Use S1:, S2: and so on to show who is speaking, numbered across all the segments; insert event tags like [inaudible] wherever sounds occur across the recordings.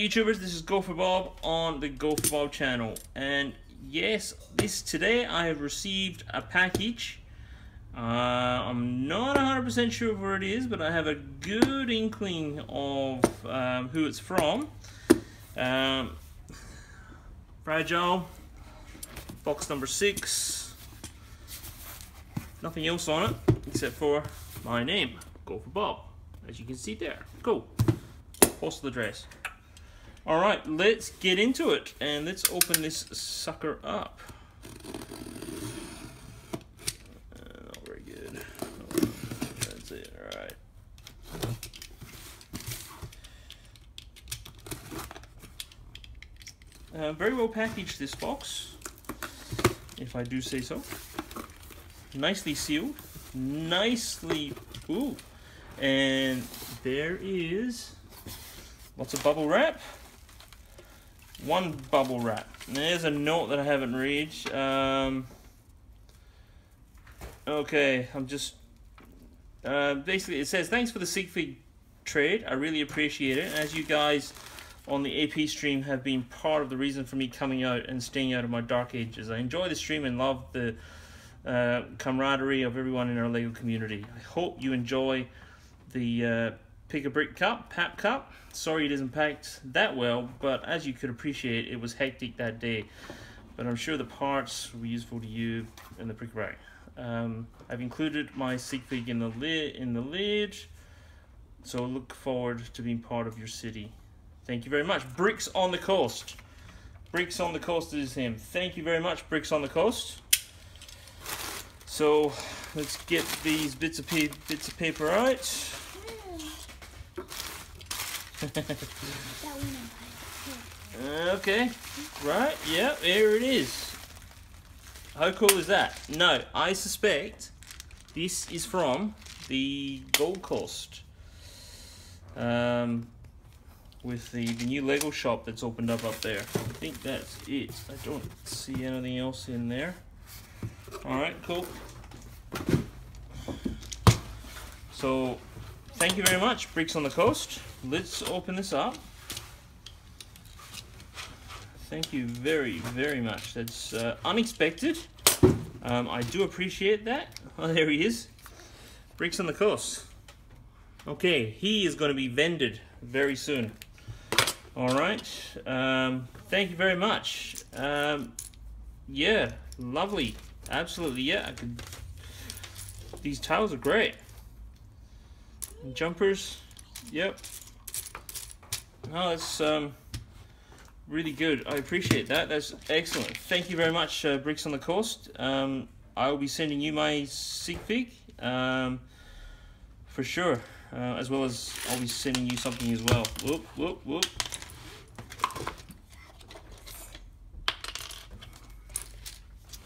S1: YouTubers, this is Go for Bob on the Go for Bob channel. And yes, this today I have received a package. Uh, I'm not 100% sure where it is, but I have a good inkling of um, who it's from. Um, fragile, box number six. Nothing else on it except for my name, Go for Bob, as you can see there. Cool. Postal address. All right, let's get into it and let's open this sucker up. Uh, not very good. That's it, all right. Uh, very well packaged, this box, if I do say so. Nicely sealed, nicely, ooh, and there is lots of bubble wrap one bubble wrap. There's a note that I haven't read. Um, okay, I'm just uh, basically it says thanks for the Sigfig trade. I really appreciate it. As you guys on the AP stream have been part of the reason for me coming out and staying out of my dark ages. I enjoy the stream and love the uh, camaraderie of everyone in our Lego community. I hope you enjoy the uh, Pick a Brick Cup, PAB Cup. Sorry it isn't packed that well, but as you could appreciate, it was hectic that day. But I'm sure the parts were useful to you and the bric rack. Um, I've included my Sigfig in the lid, in the lid, so look forward to being part of your city. Thank you very much. Bricks on the Coast. Bricks on the Coast is him. Thank you very much, Bricks on the Coast. So let's get these bits of, bits of paper out. Okay, right, yeah, here it is. How cool is that? No, I suspect this is from the Gold Coast. Um, with the, the new Lego shop that's opened up up there. I think that's it. I don't see anything else in there. Alright, cool. So, thank you very much, Bricks on the Coast let's open this up. Thank you very, very much. That's uh, unexpected. Um, I do appreciate that. [laughs] Oh, there he is. Bricks on the coast. Okay, he is going to be vended very soon. All right. Um, thank you very much. Um, yeah, lovely. Absolutely, yeah. I could. These tiles are great. Jumpers. Yep. No, that's um, really good. I appreciate that. That's excellent. Thank you very much, uh, Bricks on the Coast. Um, I will be sending you my Sigfig um, for sure, uh, as well as I'll be sending you something as well. Whoop, whoop, whoop.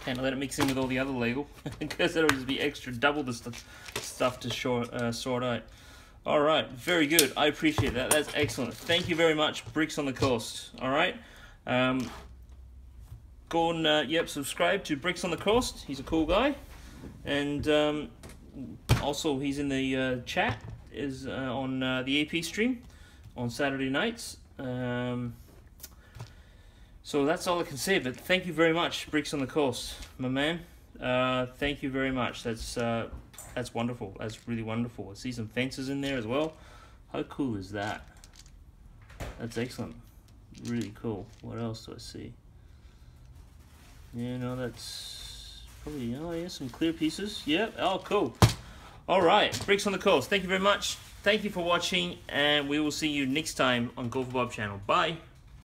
S1: Can't let it mix in with all the other Lego because [laughs] that'll just be extra double the st stuff to short, uh, sort out. All right, very good. I appreciate that. That's excellent. Thank you very much, Bricks on the Coast. All right. Um, go and, uh, yep, subscribe to Bricks on the Coast. He's a cool guy. And um, also, he's in the uh, chat is uh, on uh, the AP stream on Saturday nights. Um, so that's all I can say. But thank you very much, Bricks on the Coast, my man. Uh, thank you very much. That's uh, that's wonderful. That's really wonderful. I see some fences in there as well. How cool is that? That's excellent. Really cool. What else do I see? Yeah, no, that's probably, oh yeah, some clear pieces. Yep, oh cool. All right, Bricks on the Coast. Thank you very much. Thank you for watching, and we will see you next time on Go for Bob channel. Bye.